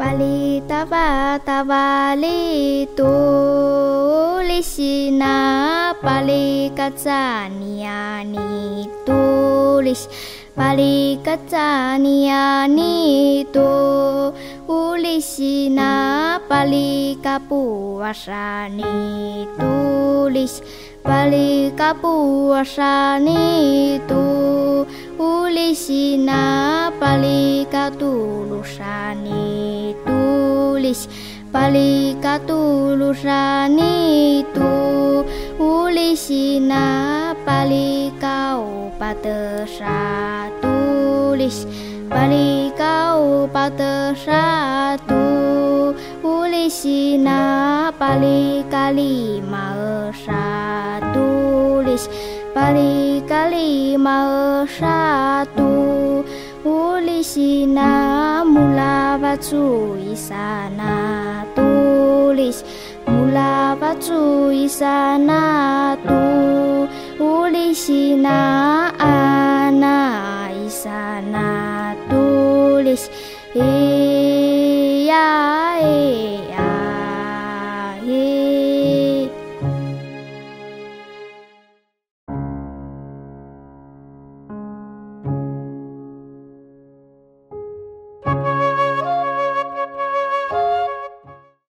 Bali tava tavali tulisina Bali kacaniani tulis. Bali kacaniani tu ulisina Bali kapuasani tulis. Bali kapuasani tu ulisina palika tulusani tulis palika tulusani tu ulisina palika upatesa tulis palika upatesa tu ulisina palika lima esa tulis Pari kalima satu Ulisina batu isana tulis Mula isana tu Ulisina ana isana tulis. Iya iya